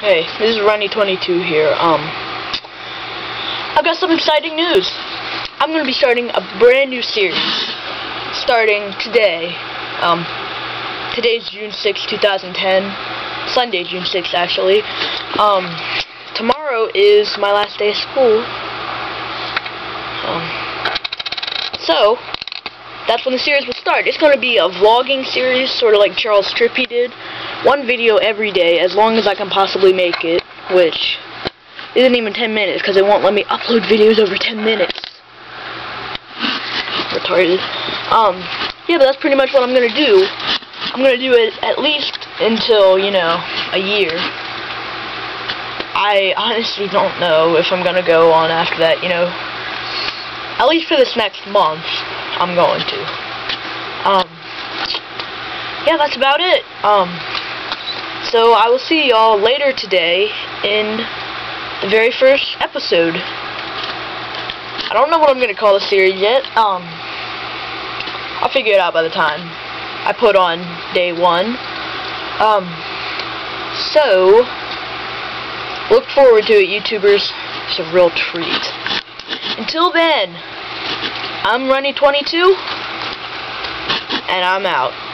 Hey, this is Runnee22 here. Um, I've got some exciting news. I'm going to be starting a brand new series, starting today. Um, today's June 6, 2010. Sunday, June 6th, actually. Um, tomorrow is my last day of school. Um, so, that's when the series will start. It's going to be a vlogging series, sort of like Charles Trippy did. One video every day, as long as I can possibly make it, which isn't even 10 minutes, because it won't let me upload videos over 10 minutes. Retarded. Um, yeah, but that's pretty much what I'm going to do. I'm going to do it at least until, you know, a year. I honestly don't know if I'm going to go on after that, you know. At least for this next month. I'm going to. Um, yeah, that's about it. Um, so I will see y'all later today in the very first episode. I don't know what I'm going to call the series yet. Um, I'll figure it out by the time I put on day one. Um, so, look forward to it, YouTubers. It's a real treat. Until then, I'm Runnee22, and I'm out.